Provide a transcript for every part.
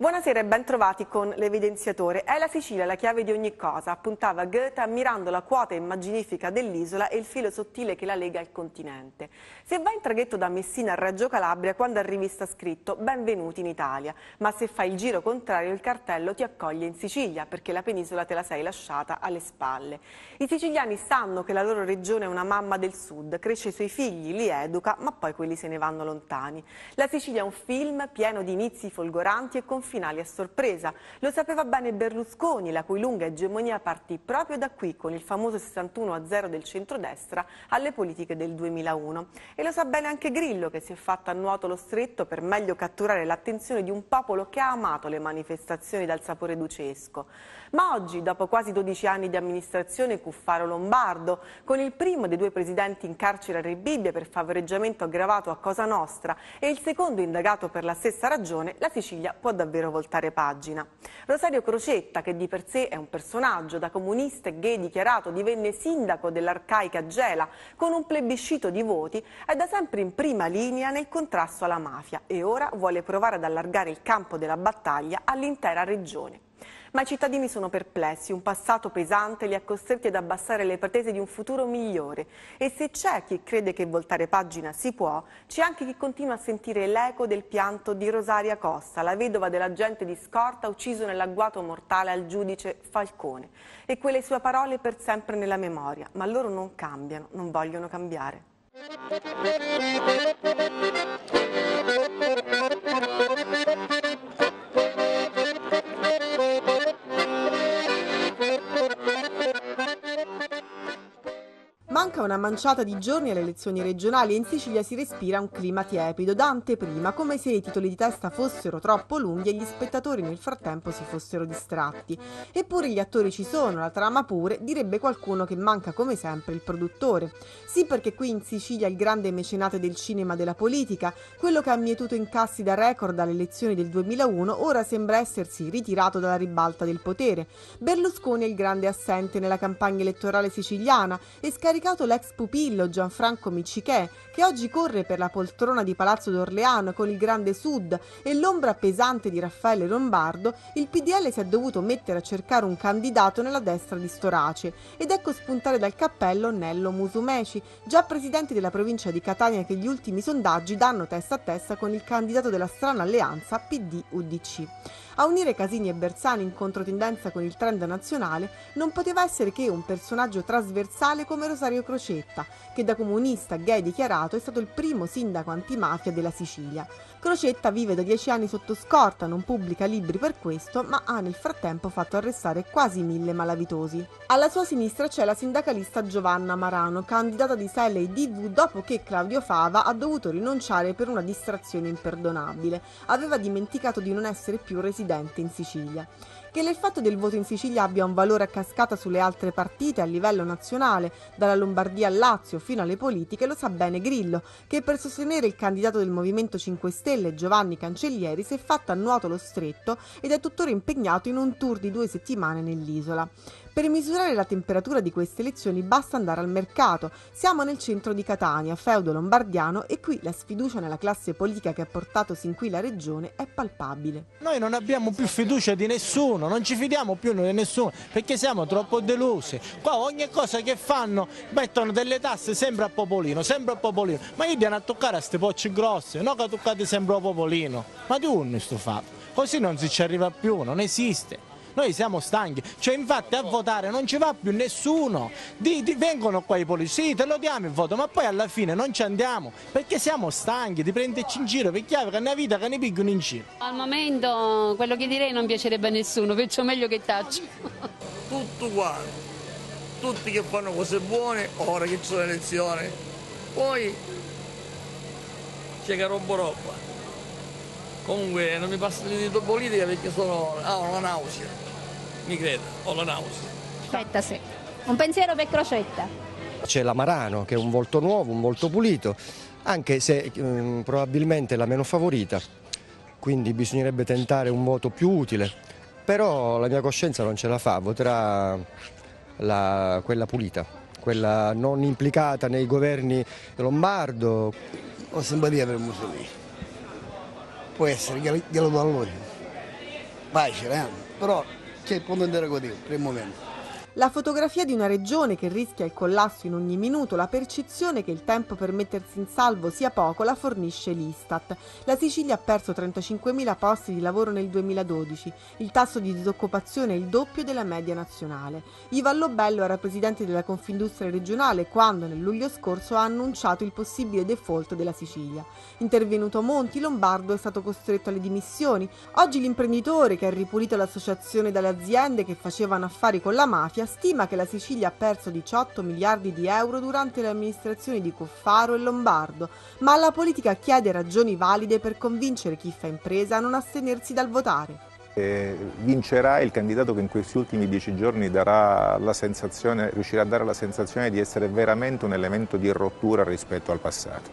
Buonasera e ben trovati con l'evidenziatore. È la Sicilia la chiave di ogni cosa, appuntava Goethe ammirando la quota immaginifica dell'isola e il filo sottile che la lega al continente. Se vai in traghetto da Messina a Reggio Calabria, quando arrivi sta scritto benvenuti in Italia, ma se fai il giro contrario il cartello ti accoglie in Sicilia perché la penisola te la sei lasciata alle spalle. I siciliani sanno che la loro regione è una mamma del sud, cresce i suoi figli, li educa, ma poi quelli se ne vanno lontani. La Sicilia è un film pieno di inizi folgoranti e con finali a sorpresa. Lo sapeva bene Berlusconi, la cui lunga egemonia partì proprio da qui, con il famoso 61-0 del centrodestra alle politiche del 2001. E lo sa bene anche Grillo, che si è fatto a nuoto lo stretto per meglio catturare l'attenzione di un popolo che ha amato le manifestazioni dal sapore ducesco. Ma oggi, dopo quasi 12 anni di amministrazione Cuffaro Lombardo, con il primo dei due presidenti in carcere a Rebibbia per favoreggiamento aggravato a Cosa Nostra e il secondo indagato per la stessa ragione, la Sicilia può davvero voltare pagina. Rosario Crocetta, che di per sé è un personaggio, da comunista e gay dichiarato, divenne sindaco dell'arcaica Gela con un plebiscito di voti, è da sempre in prima linea nel contrasto alla mafia e ora vuole provare ad allargare il campo della battaglia all'intera regione. Ma i cittadini sono perplessi, un passato pesante li ha costretti ad abbassare le pretese di un futuro migliore. E se c'è chi crede che voltare pagina si può, c'è anche chi continua a sentire l'eco del pianto di Rosaria Costa, la vedova dell'agente di scorta ucciso nell'agguato mortale al giudice Falcone. E quelle sue parole per sempre nella memoria, ma loro non cambiano, non vogliono cambiare. Manca una manciata di giorni alle elezioni regionali e in Sicilia si respira un clima tiepido, da anteprima, come se i titoli di testa fossero troppo lunghi e gli spettatori nel frattempo si fossero distratti. Eppure gli attori ci sono, la trama pure, direbbe qualcuno che manca come sempre il produttore. Sì, perché qui in Sicilia il grande mecenate del cinema della politica, quello che ha mietuto incassi da record alle elezioni del 2001, ora sembra essersi ritirato dalla ribalta del potere. Berlusconi è il grande assente nella campagna elettorale siciliana e scarica scaricato l'ex pupillo Gianfranco Miccichè, che oggi corre per la poltrona di Palazzo d'Orleano con il Grande Sud e l'ombra pesante di Raffaele Lombardo, il PDL si è dovuto mettere a cercare un candidato nella destra di Storace ed ecco spuntare dal cappello Nello Musumeci, già presidente della provincia di Catania che gli ultimi sondaggi danno testa a testa con il candidato della strana alleanza PD-UDC. A unire Casini e Bersani in controtendenza con il trend nazionale non poteva essere che un personaggio trasversale come Rosario Crocetta, che da comunista gay dichiarato è stato il primo sindaco antimafia della Sicilia. Crocetta vive da dieci anni sotto scorta, non pubblica libri per questo, ma ha nel frattempo fatto arrestare quasi mille malavitosi. Alla sua sinistra c'è la sindacalista Giovanna Marano, candidata di Sele e DV dopo che Claudio Fava ha dovuto rinunciare per una distrazione imperdonabile. Aveva dimenticato di non essere più residente in Sicilia che il fatto del voto in Sicilia abbia un valore a cascata sulle altre partite a livello nazionale, dalla Lombardia al Lazio fino alle politiche, lo sa bene Grillo, che per sostenere il candidato del Movimento 5 Stelle Giovanni Cancellieri si è fatto a nuoto lo stretto ed è tuttora impegnato in un tour di due settimane nell'isola. Per misurare la temperatura di queste elezioni basta andare al mercato. Siamo nel centro di Catania, feudo lombardiano, e qui la sfiducia nella classe politica che ha portato sin qui la regione è palpabile. Noi non abbiamo più fiducia di nessuno, non ci fidiamo più di nessuno perché siamo troppo delusi. Qua ogni cosa che fanno mettono delle tasse sempre a Popolino, sempre a Popolino. Ma io devo a toccare a queste pocce grosse, non che toccate sempre a Popolino. Ma tu non sto fatto. Così non si ci arriva più, non esiste. Noi siamo stanchi, cioè infatti a votare non ci va più nessuno. Di, di, vengono qua i poliziotti, sì, te lo diamo il voto, ma poi alla fine non ci andiamo perché siamo stanchi di prenderci in giro, perché è una vita che ne picchiano in giro. Al momento quello che direi non piacerebbe a nessuno, perciò meglio che taccio. Tutto quanto, tutti che fanno cose buone, ora che ci sono elezioni, poi c'è che roba roba. Comunque non mi passa di politica perché sono, ah, ho la nausea mi creda, ho la nausea. Crocetta, sì. Un pensiero per Crocetta. C'è la Marano che è un volto nuovo, un volto pulito, anche se um, probabilmente la meno favorita, quindi bisognerebbe tentare un voto più utile, però la mia coscienza non ce la fa, voterà la, quella pulita, quella non implicata nei governi lombardo. Ho simpatia per Mussolini, può essere, glielo do a lui. facile, eh? però ќе понадера години, пред. La fotografia di una regione che rischia il collasso in ogni minuto, la percezione che il tempo per mettersi in salvo sia poco, la fornisce l'Istat. La Sicilia ha perso 35.000 posti di lavoro nel 2012, il tasso di disoccupazione è il doppio della media nazionale. Ivo Allobello era presidente della Confindustria regionale quando nel luglio scorso ha annunciato il possibile default della Sicilia. Intervenuto Monti, Lombardo è stato costretto alle dimissioni. Oggi l'imprenditore che ha ripulito l'associazione dalle aziende che facevano affari con la mafia stima che la Sicilia ha perso 18 miliardi di euro durante le amministrazioni di Cuffaro e Lombardo, ma alla politica chiede ragioni valide per convincere chi fa impresa a non astenersi dal votare. Vincerà il candidato che in questi ultimi dieci giorni riuscirà a dare la sensazione di essere veramente un elemento di rottura rispetto al passato.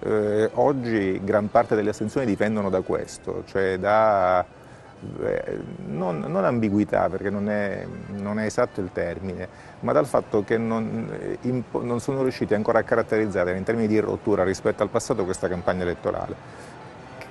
Eh, oggi gran parte delle astensioni dipendono da questo, cioè da non, non, ambiguità perché non è, non è, esatto il termine, ma dal fatto che non, non sono riusciti ancora a caratterizzare in termini di rottura rispetto al passato questa campagna elettorale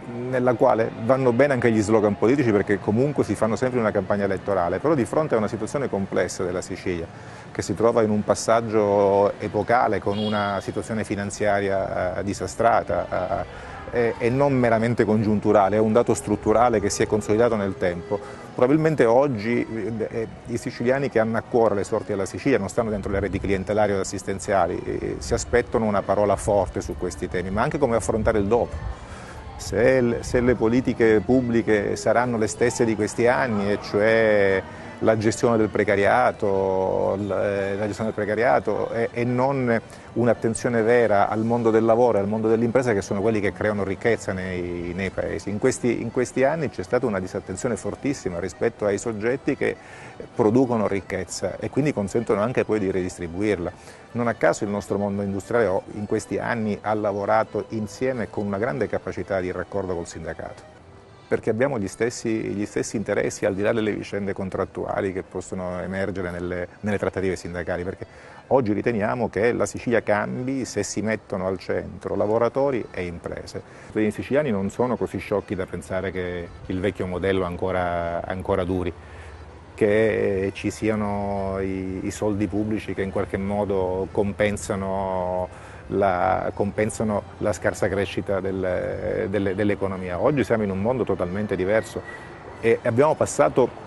nella quale vanno bene anche gli slogan politici perché comunque si fanno sempre una campagna elettorale, però di fronte a una situazione complessa della Sicilia che si trova in un passaggio epocale con una situazione finanziaria eh, disastrata, eh, e non meramente congiunturale, è un dato strutturale che si è consolidato nel tempo. Probabilmente oggi eh, i siciliani che hanno a cuore le sorti della Sicilia non stanno dentro le reti clientelari o assistenziali, eh, si aspettano una parola forte su questi temi, ma anche come affrontare il dopo. Se, se le politiche pubbliche saranno le stesse di questi anni, e cioè la gestione del precariato, eh, gestione del precariato e, e non un'attenzione vera al mondo del lavoro e al mondo dell'impresa che sono quelli che creano ricchezza nei, nei paesi. In questi, in questi anni c'è stata una disattenzione fortissima rispetto ai soggetti che producono ricchezza e quindi consentono anche poi di redistribuirla. Non a caso il nostro mondo industriale in questi anni ha lavorato insieme con una grande capacità di raccordo col sindacato perché abbiamo gli stessi, gli stessi, interessi al di là delle vicende contrattuali che possono emergere nelle, nelle, trattative sindacali, perché oggi riteniamo che la Sicilia cambi se si mettono al centro lavoratori e imprese. I siciliani non sono così sciocchi da pensare che il vecchio modello ancora, ancora duri che ci siano i, i soldi pubblici che in qualche modo compensano la, compensano la scarsa crescita del, dell'economia. Oggi siamo in un mondo totalmente diverso e abbiamo passato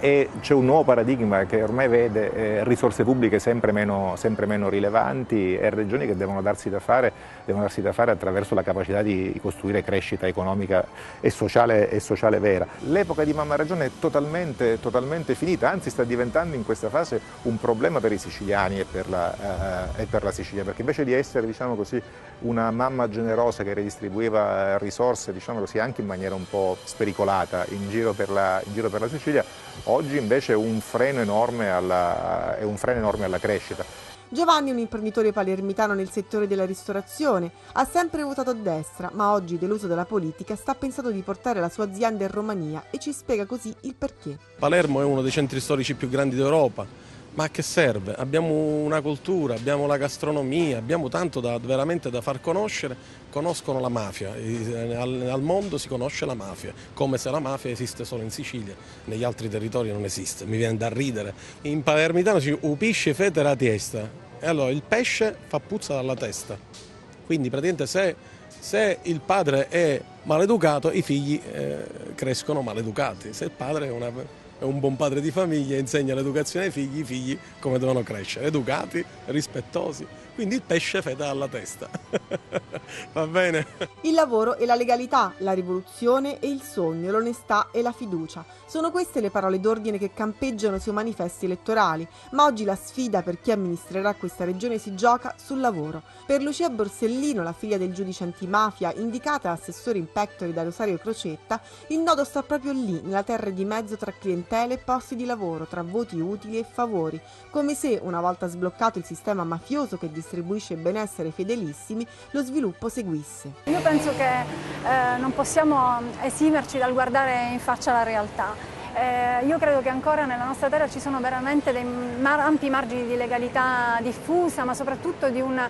e c'è un nuovo paradigma che ormai vede eh, risorse pubbliche sempre meno, sempre meno, rilevanti e regioni che devono darsi, fare, devono darsi, da fare, attraverso la capacità di costruire crescita economica e sociale, e sociale vera. L'epoca di mamma regione è totalmente, totalmente, finita, anzi sta diventando in questa fase un problema per i siciliani e per la, eh, e per la Sicilia, perché invece di essere diciamo così, una mamma generosa che redistribuiva risorse diciamo così, anche in maniera un po' spericolata in giro per la, giro per la Sicilia, Oggi invece è un freno enorme alla, un freno enorme alla crescita. Giovanni è un imprenditore palermitano nel settore della ristorazione, ha sempre votato a destra, ma oggi deluso dalla politica sta pensando di portare la sua azienda in Romania e ci spiega così il perché. Palermo è uno dei centri storici più grandi d'Europa, ma a che serve? Abbiamo una cultura, abbiamo la gastronomia, abbiamo tanto da, veramente da far conoscere, conoscono la mafia, al, al, mondo si conosce la mafia, come se la mafia esiste solo in Sicilia, negli altri territori non esiste, mi viene da ridere. In palermitano si upisce fete la testa e allora il pesce fa puzza dalla testa, quindi praticamente se, se il padre è maleducato i figli eh, crescono maleducati, se il padre è una è un buon padre di famiglia, insegna l'educazione ai figli, i figli come devono crescere, educati, rispettosi. Quindi il pesce feta alla testa. Va bene? Il lavoro e la legalità, la rivoluzione e il sogno, l'onestà e la fiducia. Sono queste le parole d'ordine che campeggiano sui manifesti elettorali, ma oggi la sfida per chi amministrerà questa regione si gioca sul lavoro. Per Lucia Borsellino, la figlia del giudice antimafia, indicata assessore in pectore da Rosario Crocetta, il nodo sta proprio lì, nella terra di mezzo tra clientele e posti di lavoro, tra voti utili e favori, come se, una volta sbloccato il sistema mafioso che distribuisce benessere ai fedelissimi, lo sviluppo seguisse. Io penso che eh, non possiamo esimerci dal guardare in faccia la realtà. Eh, io credo che ancora nella nostra terra ci sono veramente dei mar ampi margini di legalità diffusa, ma soprattutto di un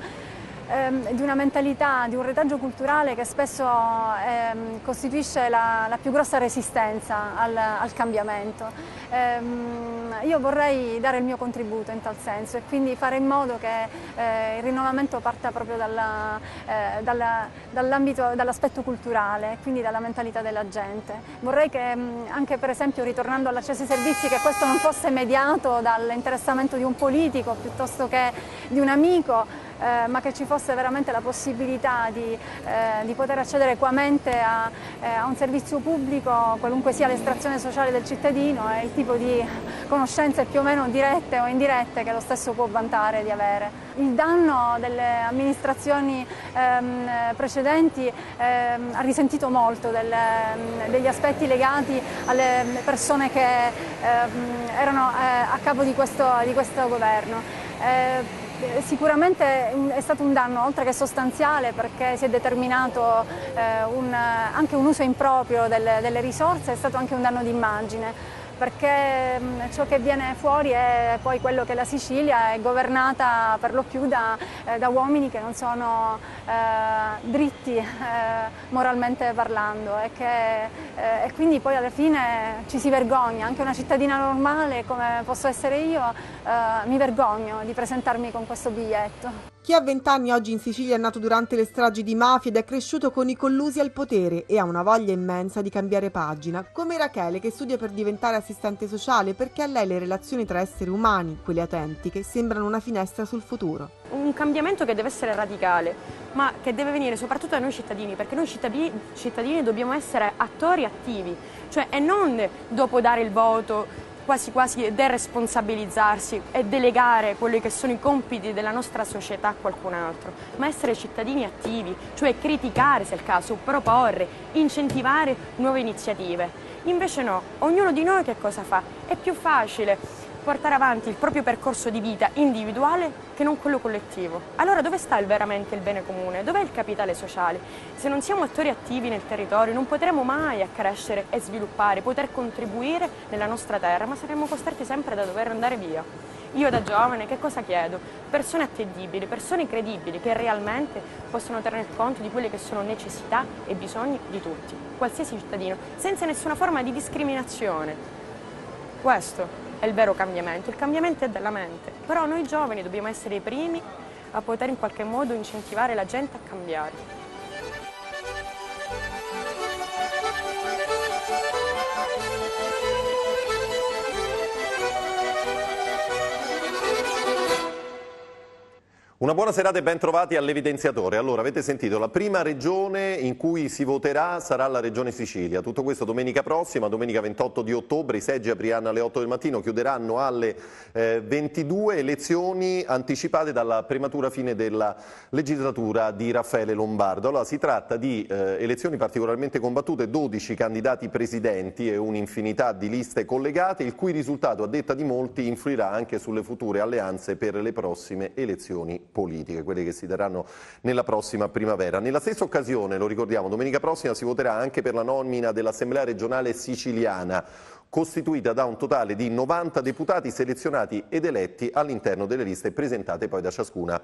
ehm, di una mentalità, di un retaggio culturale che spesso ehm, costituisce la, la, più grossa resistenza al, al cambiamento. Ehm, io vorrei dare il mio contributo in tal senso e quindi fare in modo che eh, il rinnovamento parta proprio eh, dalla, dall'ambito, dall'aspetto culturale, quindi dalla mentalità della gente. Vorrei che mh, anche per esempio ritornando all'accesso ai servizi che questo non fosse mediato dall'interessamento di un politico piuttosto che di un amico, eh, ma che ci fosse veramente la possibilità di, eh, di poter accedere equamente a, eh, a, un servizio pubblico, qualunque sia l'estrazione sociale del cittadino e il tipo di conoscenze più o meno dirette o indirette che lo stesso può vantare di avere. Il danno delle amministrazioni ehm, precedenti ehm, ha risentito molto delle, degli aspetti legati alle persone che ehm, erano eh, a capo di questo, di questo governo. Eh, Sicuramente è stato un danno oltre che sostanziale perché si è determinato eh, un, anche un uso improprio delle, delle risorse, è stato anche un danno d'immagine perché ciò che viene fuori è poi quello che la Sicilia è governata per lo più da, eh, da uomini che non sono eh, dritti eh, moralmente parlando e, che, eh, e, quindi poi alla fine ci si vergogna, anche una cittadina normale come posso essere io eh, mi vergogno di presentarmi con questo biglietto. Chi ha vent'anni oggi in Sicilia è nato durante le stragi di mafia ed è cresciuto con i collusi al potere e ha una voglia immensa di cambiare pagina, come Rachele che studia per diventare assistente sociale perché a lei le relazioni tra esseri umani, quelle autentiche, sembrano una finestra sul futuro. Un cambiamento che deve essere radicale, ma che deve venire soprattutto da noi cittadini, perché noi cittadini, cittadini dobbiamo essere attori attivi, cioè e non dopo dare il voto quasi quasi deresponsabilizzarsi e delegare quelli che sono i compiti della nostra società a qualcun altro, ma essere cittadini attivi, cioè criticare se è il caso, proporre, incentivare nuove iniziative. Invece no, ognuno di noi che cosa fa? È più facile portare avanti il proprio percorso di vita individuale che non quello collettivo. Allora dove sta il veramente il bene comune? Dov'è il capitale sociale? Se non siamo attori attivi nel territorio non potremo mai accrescere e sviluppare, poter contribuire nella nostra terra, ma saremo costretti sempre da dover andare via. Io da giovane che cosa chiedo? Persone attendibili, persone credibili che realmente possono tener conto di quelle che sono necessità e bisogni di tutti, qualsiasi cittadino, senza nessuna forma di discriminazione. Questo è il vero cambiamento, il cambiamento è della mente, però noi giovani dobbiamo essere i primi a poter in qualche modo incentivare la gente a cambiare. Una buona serata e ben trovati all'evidenziatore. Allora, avete sentito, la prima regione in cui si voterà sarà la regione Sicilia. Tutto questo domenica prossima, domenica 28 di ottobre, i seggi apriranno alle 8 del mattino, chiuderanno alle eh, 22 elezioni anticipate dalla prematura fine della legislatura di Raffaele Lombardo. Allora, si tratta di eh, elezioni particolarmente combattute, 12 candidati presidenti e un'infinità di liste collegate, il cui risultato, a detta di molti, influirà anche sulle future alleanze per le prossime elezioni politiche, quelle che si daranno nella prossima primavera. Nella stessa occasione, lo ricordiamo, domenica prossima si voterà anche per la nomina dell'Assemblea regionale siciliana, costituita da un totale di 90 deputati selezionati ed eletti all'interno delle liste presentate poi da ciascuna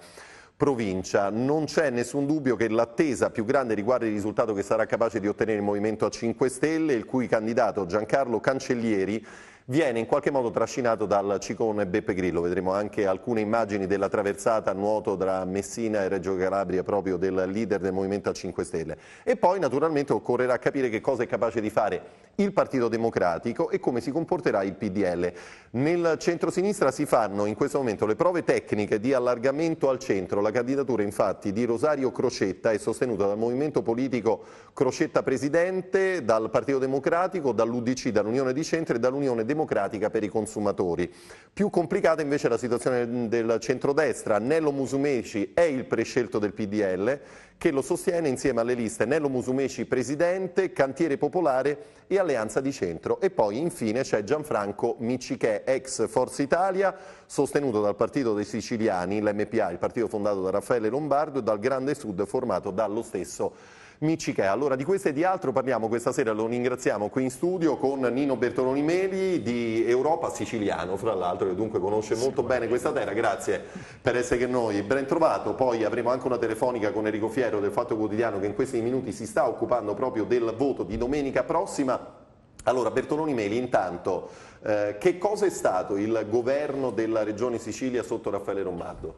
provincia. Non c'è nessun dubbio che l'attesa più grande riguarda il risultato che sarà capace di ottenere il Movimento a 5 Stelle, il cui candidato Giancarlo Cancellieri viene in qualche modo trascinato dal ciclone Beppe Grillo. Vedremo anche alcune immagini della traversata a nuoto tra Messina e Reggio Calabria proprio del leader del Movimento a 5 Stelle. E poi naturalmente occorrerà capire che cosa è capace di fare il Partito Democratico e come si comporterà il PDL. Nel centro-sinistra si fanno in questo momento le prove tecniche di allargamento al centro. La candidatura infatti di Rosario Crocetta è sostenuta dal movimento politico Crocetta Presidente, dal Partito Democratico, dall'UDC, dall'Unione di Centro e dall'Unione Democratica democratica per i consumatori. Più complicata invece la situazione del centrodestra. Nello Musumeci è il prescelto del PDL che lo sostiene insieme alle liste Nello Musumeci Presidente, Cantiere Popolare e Alleanza di Centro. E poi infine c'è Gianfranco Miccichè, ex Forza Italia, sostenuto dal Partito dei Siciliani, l'MPA, il partito fondato da Raffaele Lombardo, e dal Grande Sud formato dallo stesso Miccichè. Allora di questo e di altro parliamo questa sera, lo ringraziamo qui in studio con Nino Bertoloni Meli di Europa Siciliano, fra l'altro, che dunque conosce molto bene questa terra. Grazie per essere con noi. Ben trovato, poi avremo anche una telefonica con Enrico Fiero del Fatto Quotidiano che in questi minuti si sta occupando proprio del voto di domenica prossima. Allora Bertoloni Meli, intanto, eh, che cosa è stato il governo della Regione Sicilia sotto Raffaele Lombardo?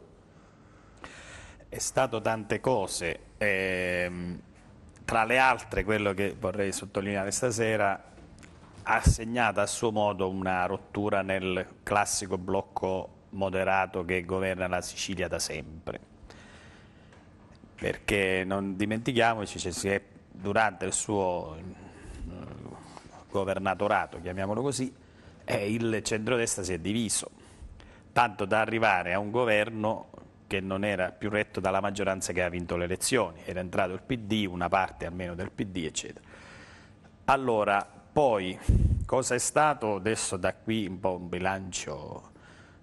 È stato tante cose, ehm, tra le altre quello che vorrei sottolineare stasera ha segnato a suo modo una rottura nel classico blocco moderato che governa la Sicilia da sempre. Perché non dimentichiamoci, cioè, durante il suo governatorato, chiamiamolo così, eh, il centrodestra si è diviso, tanto da arrivare a un governo che non era più retto dalla maggioranza che ha vinto le elezioni, era entrato il PD, una parte almeno del PD, eccetera. Allora, poi, cosa è stato? Adesso da qui un po' un bilancio,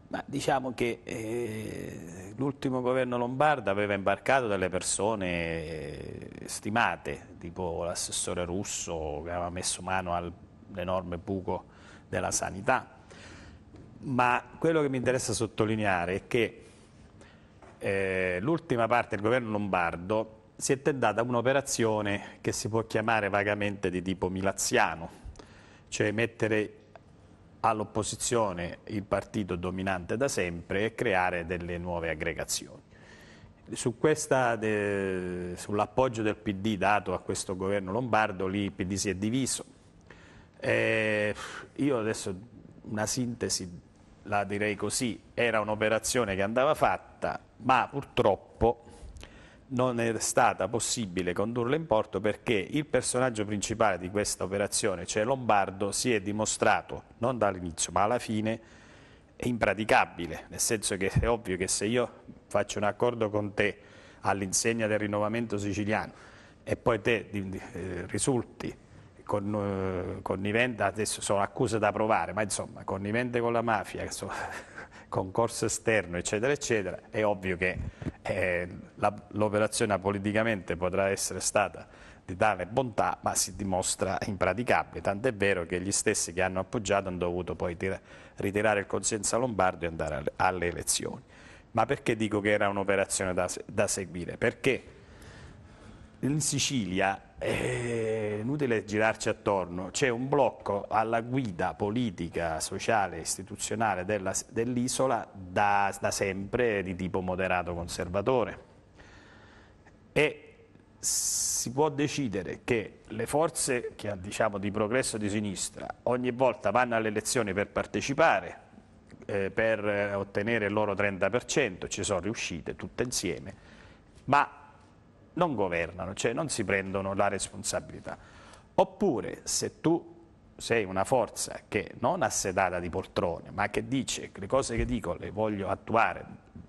ma diciamo che eh, l'ultimo governo lombardo aveva imbarcato delle persone stimate, tipo l'assessore russo che aveva messo mano all'enorme buco della sanità. Ma quello che mi interessa sottolineare è che eh, l'ultima parte del governo lombardo si è tentata un'operazione che si può chiamare vagamente di tipo milaziano, cioè mettere all'opposizione il partito dominante da sempre e creare delle nuove aggregazioni. Su sull'appoggio del PD dato a questo governo lombardo, lì il PD si è diviso. Eh, io adesso una sintesi la direi così, era un'operazione che andava fatta, ma purtroppo non è stata possibile condurla in porto perché il personaggio principale di questa operazione, cioè Lombardo, si è dimostrato, non dall'inizio ma alla fine, impraticabile, nel senso che è ovvio che se io faccio un accordo con te all'insegna del rinnovamento siciliano e poi te eh, risulti con, eh, connivente, adesso sono accuse da provare, ma insomma connivente con la mafia, insomma, concorso esterno eccetera eccetera, è ovvio che eh, l'operazione politicamente potrà essere stata di tale bontà ma si dimostra impraticabile, tant'è vero che gli stessi che hanno appoggiato hanno dovuto poi ritirare il consenso a Lombardo e andare alle, alle elezioni. Ma perché dico che era un'operazione da, da seguire? Perché in Sicilia è inutile girarci attorno, c'è un blocco alla guida politica, sociale, istituzionale dell'isola da, da sempre di tipo moderato conservatore. E si può decidere che le forze che, diciamo, di progresso di sinistra ogni volta vanno alle elezioni per partecipare, eh, per ottenere il loro 30%, ci sono riuscite tutte insieme, ma non governano, cioè non si prendono la responsabilità. Oppure se tu sei una forza che non assedata di poltrone, ma che dice che le cose che dico le voglio attuare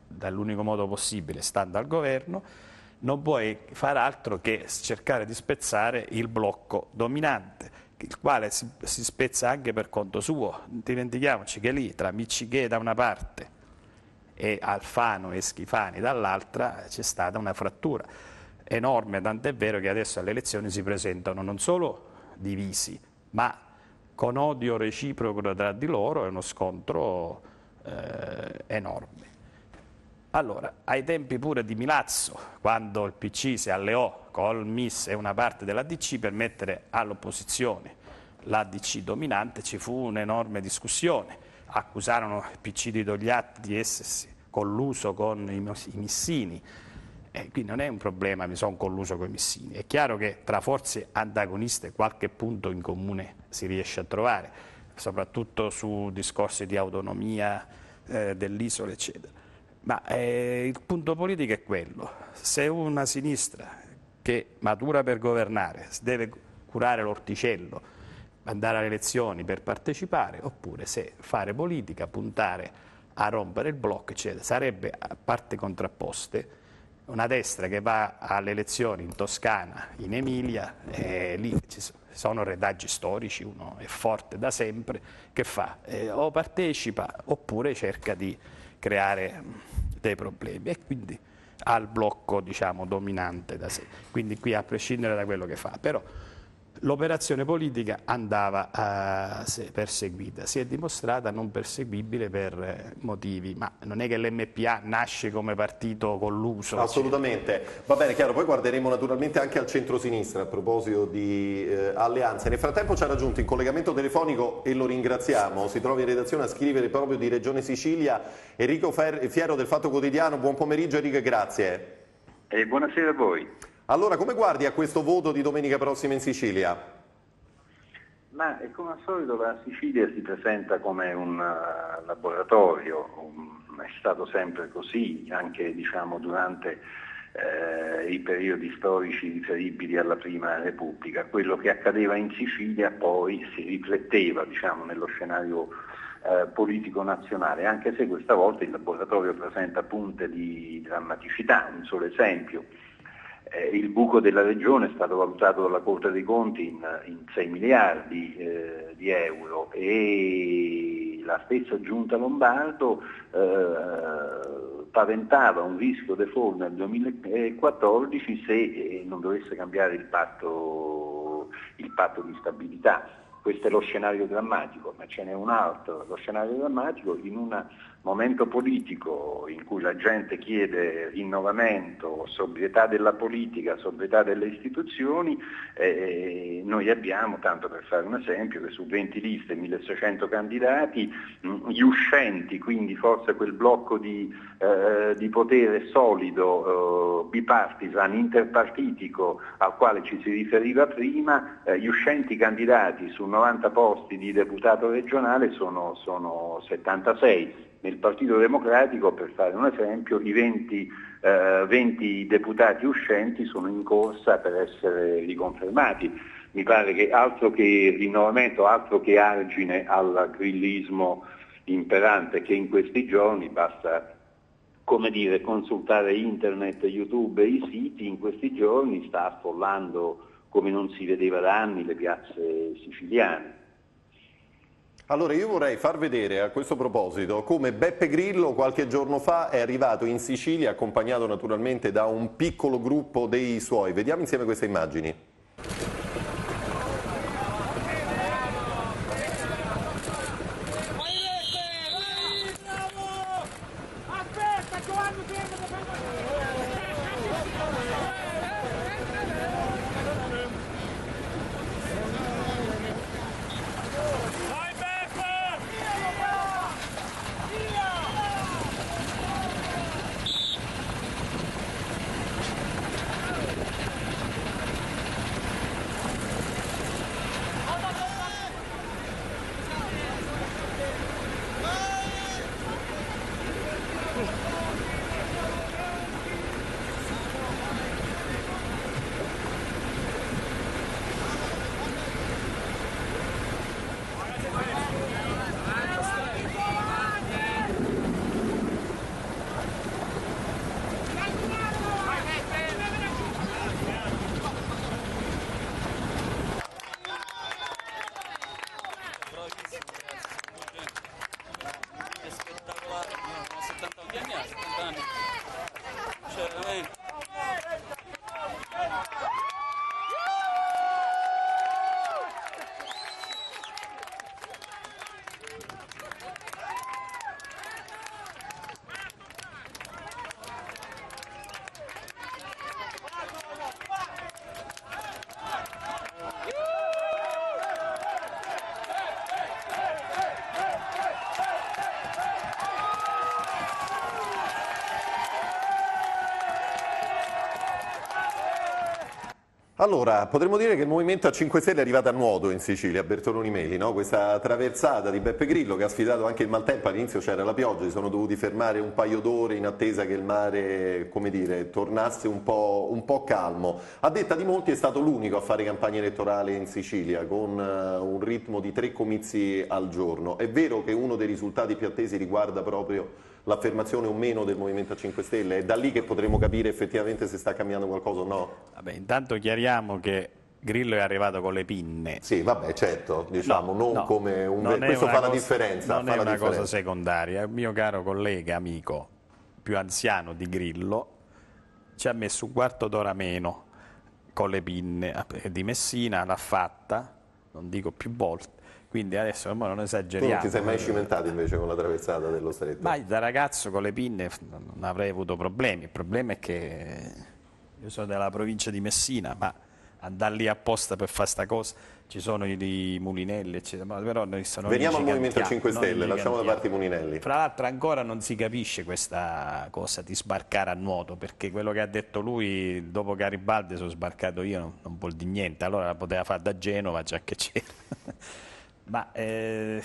dall'unico modo possibile, stando al governo, non puoi fare altro che cercare di spezzare il blocco dominante, il quale si, si spezza anche per conto suo. Dimentichiamoci che lì, tra Miccichè da una parte e Alfano e Schifani dall'altra, c'è stata una frattura enorme, tant'è vero che adesso alle elezioni si presentano non solo divisi, ma con odio reciproco tra di loro e uno scontro eh, enorme. Allora, ai tempi pure di Milazzo, quando il PC si alleò col MIS e una parte dell'ADC per mettere all'opposizione l'ADC dominante, ci fu un'enorme discussione. Accusarono il PC di Togliatti di essersi colluso con i missini, e qui non è un problema, mi sono colluso con i missini. È chiaro che tra forze antagoniste qualche punto in comune si riesce a trovare, soprattutto su discorsi di autonomia eh, dell'isola, eccetera. Ma eh, il punto politico è quello. Se una sinistra che matura per governare deve curare l'orticello, andare alle elezioni per partecipare, oppure se fare politica, puntare a rompere il blocco, eccetera, sarebbe a parte contrapposte una destra che va alle elezioni in Toscana, in Emilia, e lì ci sono retaggi storici, uno è forte da sempre, che fa? Eh, o partecipa oppure cerca di creare dei problemi e quindi al blocco diciamo, dominante da sé. Quindi qui a prescindere da quello che fa. Però, L'operazione politica andava eh, perseguita, si è dimostrata non perseguibile per eh, motivi, ma non è che l'MPA nasce come partito colluso. Assolutamente, va bene chiaro, poi guarderemo naturalmente anche al centro-sinistra a proposito di eh, alleanze. Nel frattempo ci ha raggiunto in collegamento telefonico e lo ringraziamo, si trova in redazione a scrivere proprio di Regione Sicilia Enrico Fiero del Fatto Quotidiano, buon pomeriggio Enrico e grazie. E buonasera a voi. Allora, come guardi a questo voto di domenica prossima in Sicilia? Ma come al solito la Sicilia si presenta come un uh, laboratorio, è stato sempre così, anche diciamo, durante eh, i periodi storici riferibili alla Prima Repubblica. Quello che accadeva in Sicilia poi si rifletteva diciamo, nello scenario eh, politico nazionale, anche se questa volta il laboratorio presenta punte di drammaticità. Un solo esempio, eh, il buco della regione è stato valutato dalla Corte dei Conti in, in 6 miliardi eh, di euro e la stessa Giunta Lombardo eh, paventava un rischio default nel 2014 se eh, non dovesse cambiare il patto, il patto di stabilità. Questo è lo scenario drammatico, ma ce n'è un altro, lo scenario drammatico in un momento politico in cui la gente chiede rinnovamento, sobrietà della politica, sobrietà delle istituzioni, eh, noi abbiamo, tanto per fare un esempio, che su 20 liste, 1600 candidati, mh, gli uscenti, quindi forse quel blocco di, eh, di potere solido, eh, bipartisan, interpartitico al quale ci si riferiva prima, eh, gli uscenti candidati su 90 posti di deputato regionale sono, sono 76 nel Partito Democratico, per fare un esempio, i 20, eh, 20 deputati uscenti sono in corsa per essere riconfermati. Mi pare che altro che rinnovamento, altro che argine al grillismo imperante che in questi giorni basta come dire, consultare internet, youtube e i siti, in questi giorni sta affollando come non si vedeva da anni le piazze siciliane. Allora io vorrei far vedere a questo proposito come Beppe Grillo qualche giorno fa è arrivato in Sicilia accompagnato naturalmente da un piccolo gruppo dei suoi. Vediamo insieme queste immagini. Allora, potremmo dire che il Movimento a 5 Stelle è arrivato a nuoto in Sicilia, Bertoloni Meli, no? questa traversata di Beppe Grillo che ha sfidato anche il maltempo, all'inizio c'era la pioggia, si sono dovuti fermare un paio d'ore in attesa che il mare, dire, tornasse un po', un po', calmo. A detta di molti è stato l'unico a fare campagna elettorale in Sicilia, con uh, un ritmo di tre comizi al giorno. È vero che uno dei risultati più attesi riguarda proprio l'affermazione o meno del Movimento 5 Stelle? È da lì che potremo capire effettivamente se sta cambiando qualcosa o no? Vabbè, intanto chiariamo che Grillo è arrivato con le pinne. Sì, vabbè, certo, diciamo, no, non no, come un... Non questo fa cosa, la differenza. Non fa è una differenza. cosa secondaria. Il mio caro collega, amico, più anziano di Grillo, ci ha messo un quarto d'ora meno con le pinne di Messina, l'ha fatta, non dico più volte, quindi adesso non Tu esageriamo. non ti sei mai cimentato invece con la traversata dello stretto? Ma da ragazzo con le pinne non avrei avuto problemi, il problema è che io sono della provincia di Messina, ma andare lì apposta per fare sta cosa, ci sono i, i mulinelli, eccetera, ma però noi sono Veniamo al Movimento 5 Stelle, lasciamo da parte i mulinelli. Fra l'altro ancora non si capisce questa cosa di sbarcare a nuoto, perché quello che ha detto lui, dopo Garibaldi sono sbarcato io, non, non vuol dire niente, allora la poteva fare da Genova già che c'era. Ma eh,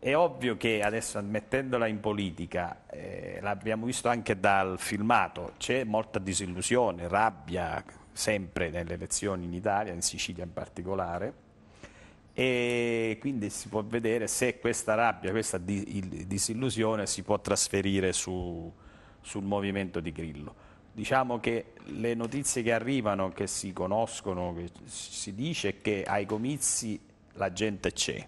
è ovvio che adesso mettendola in politica, eh, l'abbiamo visto anche dal filmato, c'è molta disillusione, rabbia sempre nelle elezioni in Italia, in Sicilia in particolare, e quindi si può vedere se questa rabbia, questa di- il- disillusione si può trasferire su- sul movimento di Grillo. Diciamo che le notizie che arrivano, che si conoscono, che si dice che ai comizi la gente c'è.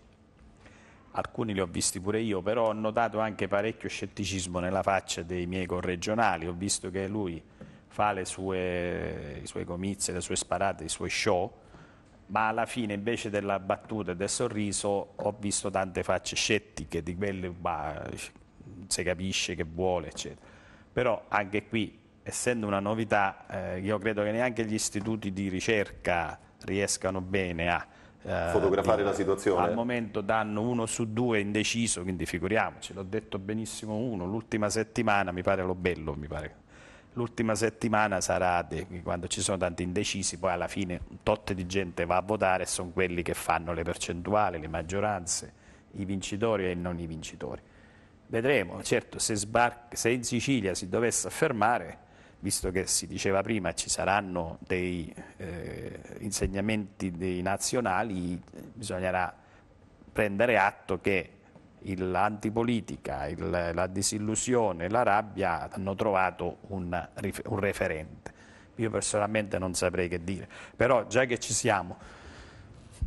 Alcuni li ho visti pure io, però ho notato anche parecchio scetticismo nella faccia dei miei corregionali. Ho visto che lui fa sue, i suoi comizi, le sue sparate, i suoi show, ma alla fine invece della battuta e del sorriso ho visto tante facce scettiche di quelle, bah, si capisce che vuole, eccetera. Però anche qui, essendo una novità, eh, io credo che neanche gli istituti di ricerca riescano bene a Fotografare di- la situazione? Al momento danno uno su due indeciso, quindi figuriamoci, l'ho detto benissimo uno, l'ultima settimana mi pare lo bello, mi pare. L'ultima settimana sarà de- quando ci sono tanti indecisi, poi alla fine un tot di gente va a votare e sono quelli che fanno le percentuali, le maggioranze, i vincitori e non i vincitori. Vedremo, certo, se, se in Sicilia si dovesse affermare, visto che si diceva prima ci saranno dei eh, insegnamenti dei nazionali, bisognerà prendere atto che l'antipolitica, la disillusione, la rabbia hanno trovato un, un referente. Io personalmente non saprei che dire, però già che ci siamo,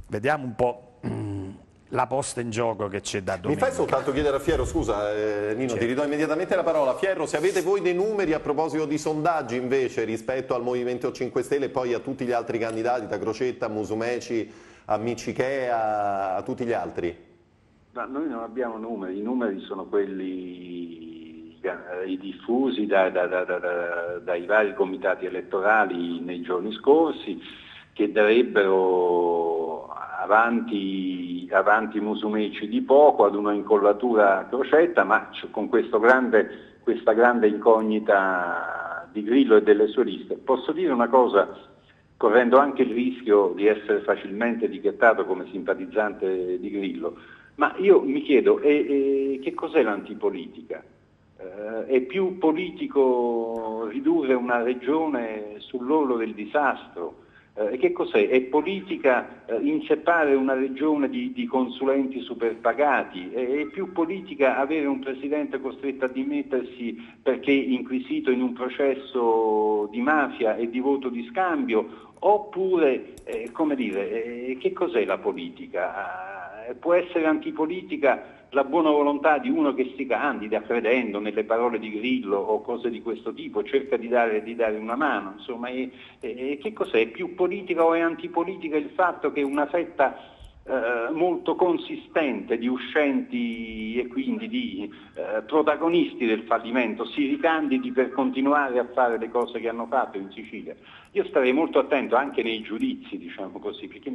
vediamo un po' la posta in gioco che c'è da Mi domenica. fai soltanto chiedere a Fierro, scusa eh, Nino, Certo. ti ridò immediatamente la parola. Fierro, se avete voi dei numeri a proposito di sondaggi invece rispetto al Movimento 5 Stelle e poi a tutti gli altri candidati, da Crocetta a Musumeci, a Miccichè, a, a tutti gli altri? Ma noi non abbiamo numeri, i numeri sono quelli eh, i diffusi da- da- da- da- da- dai vari comitati elettorali nei giorni scorsi che darebbero avanti, avanti Musumeci di poco ad una incollatura Crocetta, ma con grande- questa grande incognita di Grillo e delle sue liste. Posso dire una cosa, correndo anche il rischio di essere facilmente etichettato come simpatizzante di Grillo, ma io mi chiedo, e- e che cos'è l'antipolitica? Eh, è più politico ridurre una regione sull'orlo del disastro? Eh, che cos'è? È politica eh, inceppare una regione di, di consulenti superpagati? È, è più politica avere un presidente costretto a dimettersi perché inquisito in un processo di mafia e di voto di scambio? Oppure, eh, come dire, eh, che cos'è la politica? Eh, può essere antipolitica la buona volontà di uno che si candida credendo nelle parole di Grillo o cose di questo tipo, cerca di dare, di dare una mano, insomma, e, e- che cos'è? È più politica o è antipolitica il fatto che una fetta eh, molto consistente di uscenti e quindi di eh, protagonisti del fallimento si ricandidi per continuare a fare le cose che hanno fatto in Sicilia. Io starei molto attento anche nei giudizi, diciamo così, perché,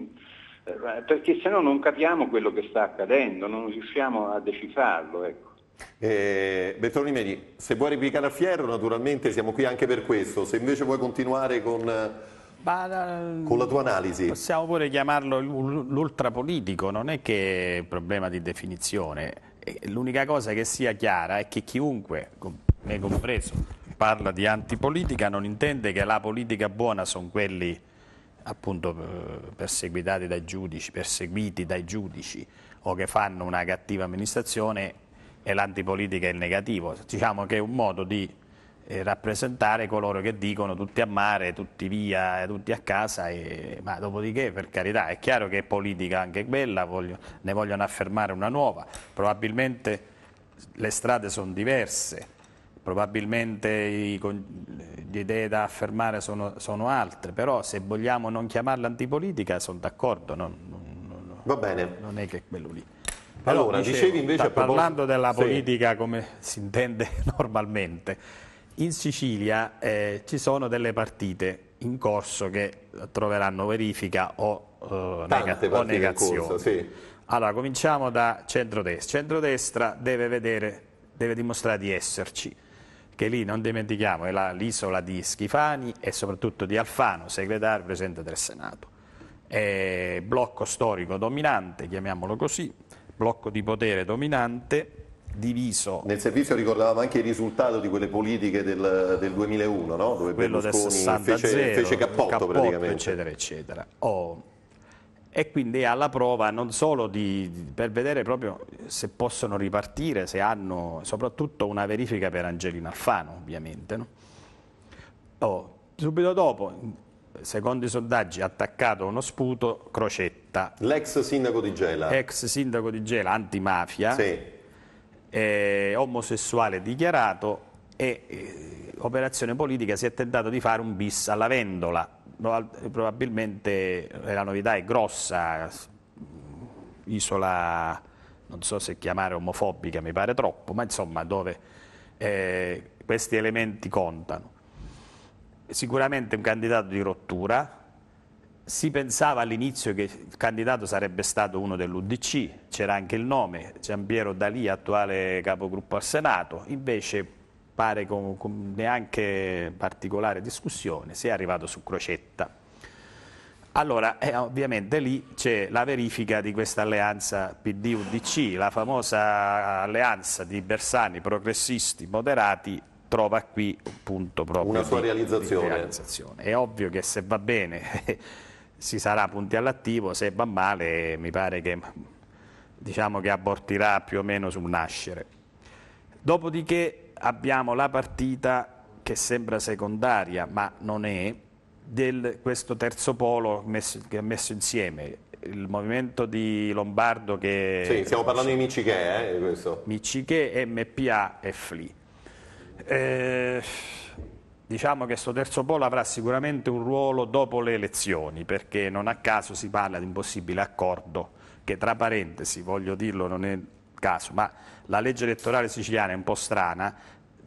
perché se no non capiamo quello che sta accadendo, non riusciamo a decifrarlo. Ecco. Eh, Bertolini Medi, se vuoi replicare a Fierro naturalmente siamo qui anche per questo, se invece vuoi continuare con, Ma, con la tua analisi. Possiamo pure chiamarlo l'ul- l'ultrapolitico, non è che è un problema di definizione. Eh, L'unica cosa che sia chiara è che chiunque, me compreso, parla di antipolitica non intende che la politica buona sono quelli appunto eh, perseguitati dai giudici, perseguiti dai giudici o che fanno una cattiva amministrazione e l'antipolitica è il negativo. Diciamo che è un modo di eh, rappresentare coloro che dicono tutti a mare, tutti via, tutti a casa, e- ma dopodiché per carità è chiaro che è politica anche quella, voglio- ne vogliono affermare una nuova, probabilmente le strade sono diverse, probabilmente i, le idee da affermare sono, sono, altre, però se vogliamo non chiamarla antipolitica sono d'accordo, non, non, Va bene. non è che quello lì. Però, allora, dicevo, dicevi invece parlando della politica sì. come si intende normalmente, in Sicilia eh, ci sono delle partite in corso che troveranno verifica o, eh, nega o negazione. Corso, sì. Allora, cominciamo da centrodestra. Centrodestra deve, vedere, deve dimostrare di esserci, che lì non dimentichiamo è l'isola di Schifani e soprattutto di Alfano, segretario presidente del Senato. È blocco storico dominante, chiamiamolo così, blocco di potere dominante, diviso. Nel servizio ricordavamo anche il risultato di quelle politiche del, del 2001, no? dove Quello Berlusconi fece, fece cappotto, cappotto praticamente. eccetera, eccetera. Oh. E quindi alla prova non solo di, per vedere proprio se possono ripartire, se hanno soprattutto una verifica per Angelina Alfano, ovviamente. No? Oh. Subito dopo, secondo i sondaggi, attaccato uno sputo Crocetta. L'ex sindaco di Gela. Ex sindaco di Gela, antimafia. Sì eh, omosessuale dichiarato e eh, operazione politica si è tentato di fare un bis alla vendola. Probabilmente la novità è grossa, isola, non so se chiamare omofobica, mi pare troppo, ma insomma dove eh, questi elementi contano. Sicuramente un candidato di rottura, si pensava all'inizio che il candidato sarebbe stato uno dell'Udc, c'era anche il nome, Giampiero Dalì, attuale capogruppo al Senato, invece pare con, con neanche particolare discussione, si è arrivato su Crocetta. Allora, eh, ovviamente lì c'è la verifica di questa alleanza PD-UDC, la famosa alleanza di Bersani, progressisti, moderati, trova qui un punto proprio Una sua di, realizzazione. Di realizzazione. È ovvio che se va bene si sarà punti all'attivo, se va male mi pare che, diciamo che abortirà più o meno sul nascere. Dopodiché abbiamo la partita che sembra secondaria, ma non è, di questo terzo polo messo, che ha messo insieme il movimento di Lombardo che... Sì, stiamo parlando di Miccichè, eh, questo. Miccichè, MPA e FLI. Eh, Diciamo che questo terzo polo avrà sicuramente un ruolo dopo le elezioni, perché non a caso si parla di un possibile accordo, che tra parentesi, voglio dirlo, non è caso, ma la legge elettorale siciliana è un po' strana,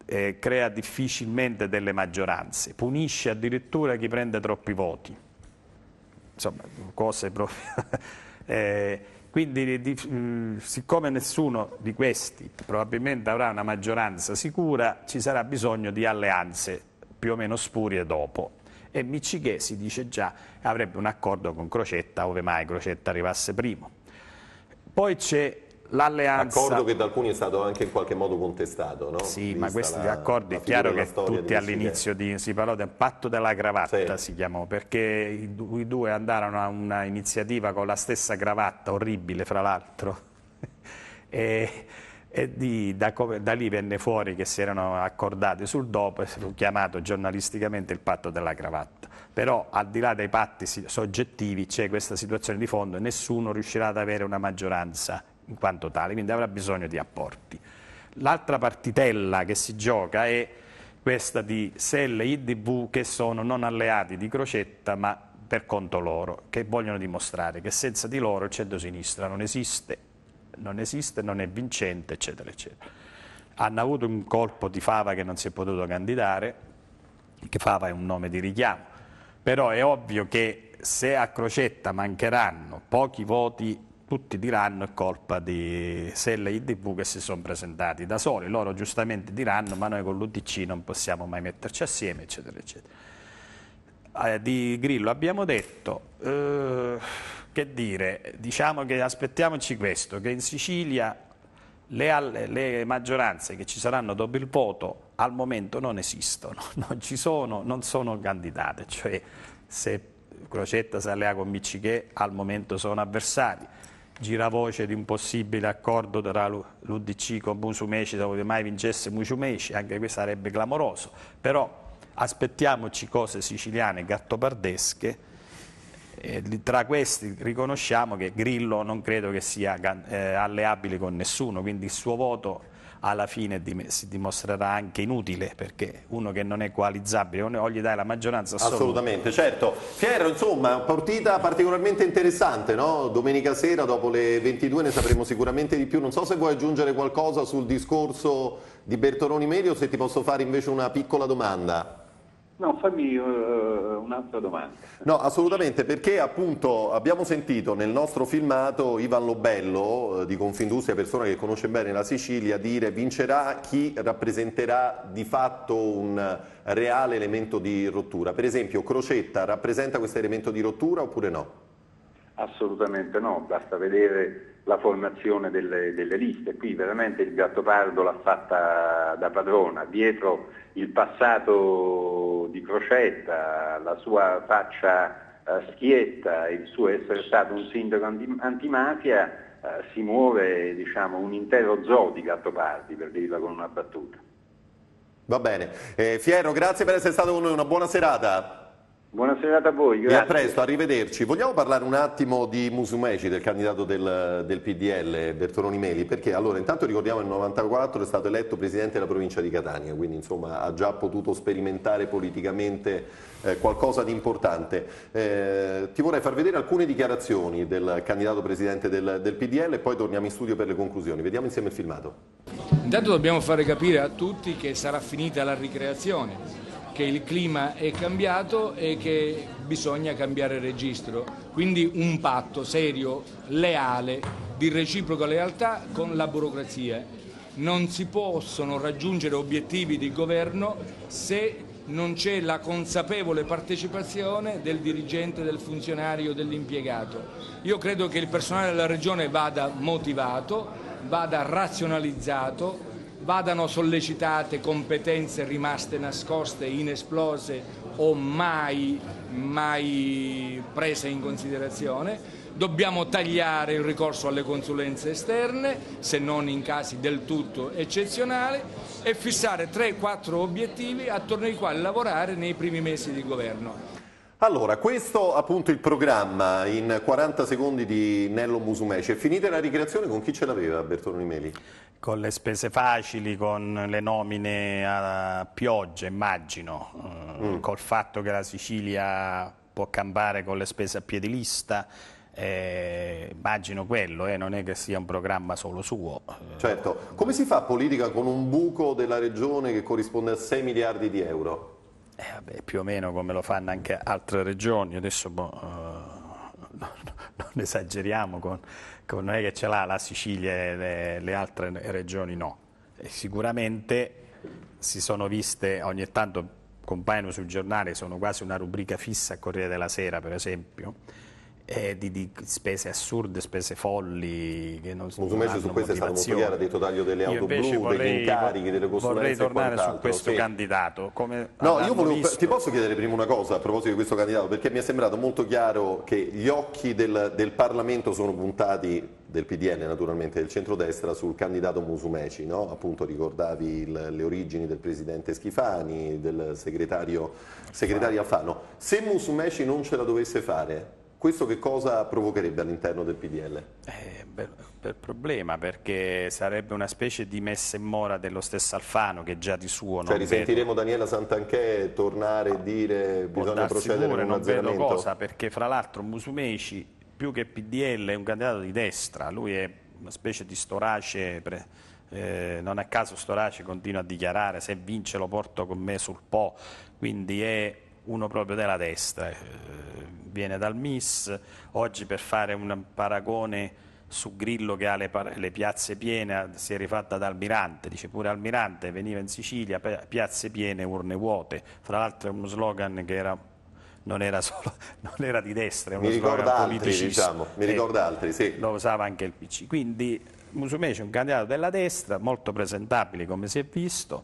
eh, crea difficilmente delle maggioranze, punisce addirittura chi prende troppi voti. Insomma, cose proprio... eh, quindi di, mh, siccome nessuno di questi probabilmente avrà una maggioranza sicura, ci sarà bisogno di alleanze più o meno spurie dopo. E Miccichè si dice già avrebbe un accordo con Crocetta, ove mai Crocetta arrivasse primo. Poi c'è l'alleanza... Accordo che da alcuni è stato anche in qualche modo contestato, no? Sì, Vista ma questi la, accordi è chiaro che tutti all'inizio si parlò del patto della cravatta, sì. si chiamò, perché i, i due andarono a una iniziativa con la stessa cravatta, orribile fra l'altro. e e di, da, da, lì venne fuori che si erano accordati sul dopo e fu chiamato giornalisticamente il patto della cravatta. Però al di là dei patti soggettivi c'è questa situazione di fondo e nessuno riuscirà ad avere una maggioranza in quanto tale, quindi avrà bisogno di apporti. L'altra partitella che si gioca è questa di SEL e IDV che sono non alleati di Crocetta ma per conto loro, che vogliono dimostrare che senza di loro il centro-sinistra non esiste non esiste, non è vincente, eccetera, eccetera. Hanno avuto un colpo di Fava che non si è potuto candidare, che Fava è un nome di richiamo, però è ovvio che se a Crocetta mancheranno pochi voti tutti diranno è colpa di Sella e IDV che si sono presentati da soli, loro giustamente diranno ma noi con l'UDC non possiamo mai metterci assieme eccetera eccetera. Eh, di Grillo abbiamo detto eh, che dire, diciamo che aspettiamoci questo, che in Sicilia le, le, maggioranze che ci saranno dopo il voto al momento non esistono, non ci sono, non sono candidate, cioè se Crocetta si allea con Miccichè al momento sono avversari, gira voce di un possibile accordo tra l'Udc con Musumeci dove mai vincesse Musumeci, anche questo sarebbe clamoroso, però aspettiamoci cose siciliane gattopardesche eh, tra questi riconosciamo che Grillo non credo che sia eh, alleabile con nessuno, quindi il suo voto alla fine si dimostrerà anche inutile perché uno che non è coalizzabile o gli dai la maggioranza assoluta. Assolutamente, certo. Fiero, insomma, partita particolarmente interessante, no? Domenica sera dopo le 22 ne sapremo sicuramente di più. Non so se vuoi aggiungere qualcosa sul discorso di Bertoloni Medio se ti posso fare invece una piccola domanda. No, fammi uh, un'altra domanda. No, assolutamente, perché appunto abbiamo sentito nel nostro filmato Ivan Lobello uh, di Confindustria, persona che conosce bene la Sicilia, dire vincerà chi rappresenterà di fatto un reale elemento di rottura. Per esempio, Crocetta rappresenta questo elemento di rottura oppure no? Assolutamente no, basta vedere la formazione delle, delle liste. Qui veramente il Gattopardo l'ha fatta da padrona, dietro il passato di Crocetta, la sua faccia eh, schietta, il suo essere stato un sindaco antimafia, eh, si muove diciamo, un intero zoo di gattopardi, per dirla con una battuta. Va bene. Eh, Fiero, grazie per essere stato con noi, una buona serata. Buona serata a voi, grazie. E a presto, arrivederci. Vogliamo parlare un attimo di Musumeci, del candidato del, del PDL, Bertoloni Meli, perché allora intanto ricordiamo che nel 1994 è stato eletto presidente della provincia di Catania, quindi insomma ha già potuto sperimentare politicamente eh, qualcosa di importante. Eh, ti vorrei far vedere alcune dichiarazioni del candidato presidente del, del PDL e poi torniamo in studio per le conclusioni. Vediamo insieme il filmato. Intanto dobbiamo fare capire a tutti che sarà finita la ricreazione che il clima è cambiato e che bisogna cambiare registro. Quindi un patto serio, leale, di reciproca lealtà con la burocrazia. Non si possono raggiungere obiettivi di governo se non c'è la consapevole partecipazione del dirigente, del funzionario, dell'impiegato. Io credo che il personale della Regione vada motivato, vada razionalizzato, vadano sollecitate competenze rimaste nascoste, inesplose o mai, mai prese in considerazione. Dobbiamo tagliare il ricorso alle consulenze esterne, se non in casi del tutto eccezionali, e fissare 3-4 obiettivi attorno ai quali lavorare nei primi mesi di governo. Allora, questo appunto il programma in 40 secondi di Nello Musumeci. È finita la ricreazione con chi ce l'aveva Bertoloni Meli? Con le spese facili, con le nomine a pioggia, immagino, eh, mm. col fatto che la Sicilia può campare con le spese a piedi lista. Eh, immagino quello, eh, non è che sia un programma solo suo. Certo, come si fa politica con un buco della regione che corrisponde a 6 miliardi di euro? Eh, vabbè, più o meno come lo fanno anche altre regioni, adesso boh, uh, non, non esageriamo, con, con, non è che ce l'ha la Sicilia e le, le altre regioni no. E sicuramente si sono viste, ogni tanto compaiono sul giornale, sono quasi una rubrica fissa a Corriere della Sera per esempio, eh, di, di, spese assurde, spese folli che non sono Musumeci su questo è stato molto chiaro, ha detto taglio delle auto blu, vorrei, degli incarichi, delle consulenze Vorrei tornare su questo sì. candidato. no, io volevo, ti posso chiedere prima una cosa a proposito di questo candidato, perché mi è sembrato molto chiaro che gli occhi del, del Parlamento sono puntati del PDL naturalmente, del centrodestra sul candidato Musumeci, no? appunto ricordavi il, le origini del presidente Schifani, del segretario, segretario Alfano. Se Musumeci non ce la dovesse fare, questo che cosa provocherebbe all'interno del PDL? Eh, bel, bel, problema perché sarebbe una specie di messa in mora dello stesso Alfano che già di suo non Cioè risentiremo vedo... Daniela Santanchè tornare e dire bisogna procedere pure, non vedo cosa perché fra l'altro Musumeci più che PDL è un candidato di destra, lui è una specie di storace pre... Eh, non a caso Storace continua a dichiarare se vince lo porto con me sul Po, quindi è uno proprio della destra. Eh, viene dal MIS, oggi per fare un paragone su Grillo che ha le, le, piazze piene si è rifatta da Almirante, dice pure Almirante veniva in Sicilia, piazze piene, urne vuote, fra l'altro è uno slogan che era, non, era solo, non era di destra, mi ricorda altri, diciamo, mi ricorda eh, altri, sì. Lo usava anche il PC, quindi Musumeci è un candidato della destra, molto presentabile come si è visto,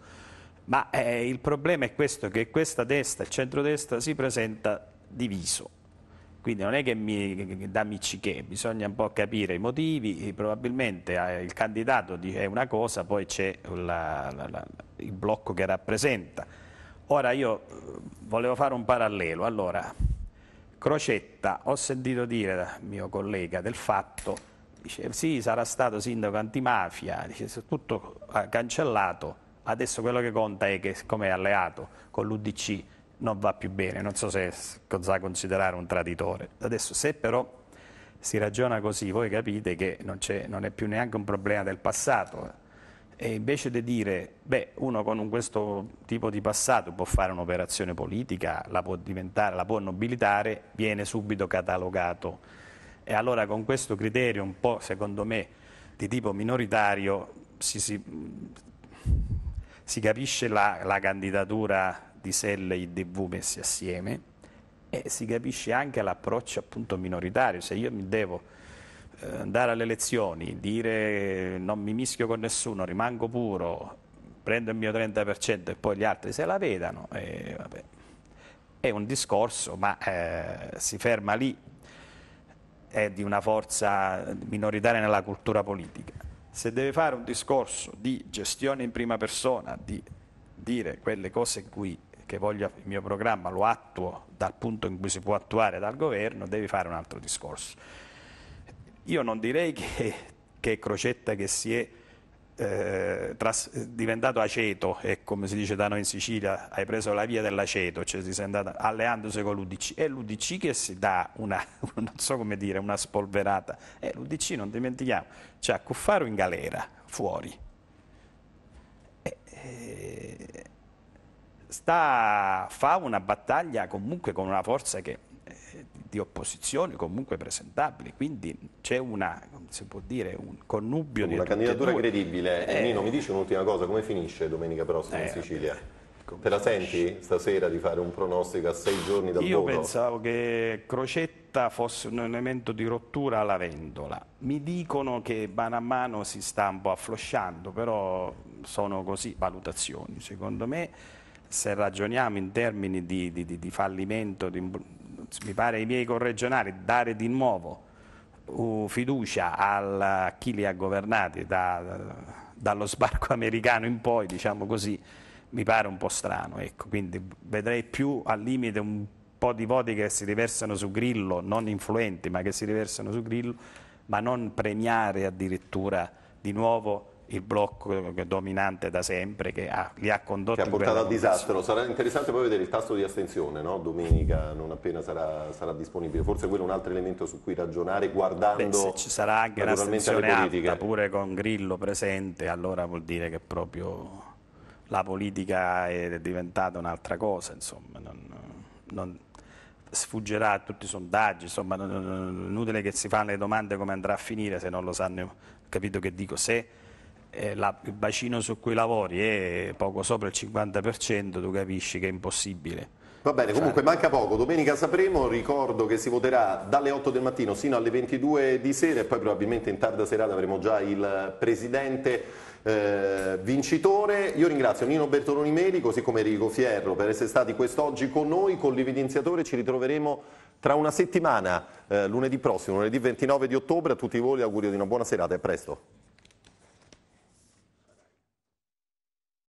ma eh, il problema è questo, che questa destra, il centrodestra si presenta diviso. Quindi non è che mi da micciché, bisogna un po' capire i motivi, probabilmente eh, il candidato è una cosa, poi c'è il blocco che rappresenta. Ora io eh, volevo fare un parallelo, allora Crocetta ho sentito dire dal mio collega del fatto Dice, sì, sarà stato sindaco antimafia, dice, tutto cancellato, adesso quello che conta è che come è alleato con l'UDC non va più bene, non so se cosa considerare un traditore. Adesso se però si ragiona così, voi capite che non, non è più neanche un problema del passato. E invece di dire, beh, uno con questo tipo di passato può fare un'operazione politica, la può diventare, la può nobilitare, viene subito catalogato. E allora con questo criterio un po', secondo me, di tipo minoritario si, si, si capisce la, la candidatura di Selle e IDV messi assieme e si capisce anche l'approccio appunto minoritario. Se io mi devo eh, andare alle elezioni, dire non mi mischio con nessuno, rimango puro, prendo il mio 30% e poi gli altri se la vedano, e, vabbè, è un discorso, ma eh, si ferma lì, è di una forza minoritaria nella cultura politica. Se deve fare un discorso di gestione in prima persona, di dire quelle cose in cui che voglio il mio programma lo attuo dal punto in cui si può attuare dal governo, devi fare un altro discorso. Io non direi che, che Crocetta che si è eh, tras- diventato aceto, e come si dice da noi in Sicilia, hai preso la via dell'aceto, cioè si è andato alleandosi con l'UDC. È l'UDC che si dà una, non so come dire, una spolverata. È l'UDC, non dimentichiamo, cioè Cuffaro in galera, fuori. E, e, sta, fa una battaglia comunque con una forza che, eh, di opposizione comunque presentabili, quindi c'è una, si può dire, un connubio una di Una candidatura credibile. Eh, Nino, mi dici un'ultima cosa, come finisce domenica prossima Eh, in Sicilia? Te la senti stasera di fare un pronostico a sei giorni dal Io voto? pensavo che Crocetta fosse un elemento di rottura alla vendola. Mi dicono che mano a mano si sta un po' afflosciando, però sono così valutazioni. Secondo me, se ragioniamo in termini di, di- di- di fallimento, di- mi pare ai miei corregionali, dare di nuovo uh, fiducia a chi li ha governati da- dallo sbarco americano in poi, diciamo così, mi pare un po' strano. Ecco. Quindi vedrei più al limite un po' di voti che si riversano su Grillo, non influenti, ma che si riversano su Grillo, ma non premiare addirittura di nuovo il blocco dominante da sempre che ha- li ha condotti che ha portato al disastro. Sarà interessante poi vedere il tasso di astensione, no? domenica, non appena sarà, sarà disponibile. Forse quello è un altro elemento su cui ragionare guardando Beh, se ci sarà anche un'astensione alta, pure con Grillo presente, allora vuol dire che proprio la politica è diventata un'altra cosa, insomma, non, non sfuggerà a tutti i sondaggi, insomma, non- non- inutile che si fanno le domande come andrà a finire se non lo sanno, capito che dico, se eh, la- il bacino su cui lavori è poco sopra il 50%, tu capisci che è impossibile. Va bene, comunque manca poco, domenica sapremo, ricordo che si voterà dalle 8 del mattino sino alle 22 di sera e poi probabilmente in tarda serata avremo già il presidente eh, vincitore. Io ringrazio Nino Bertoloni Meli, così come Enrico Fierro per essere stati quest'oggi con noi, con l'evidenziatore ci ritroveremo tra una settimana, eh, lunedì prossimo, lunedì 29 di ottobre, a tutti voi l'augurio di una buona serata e a presto.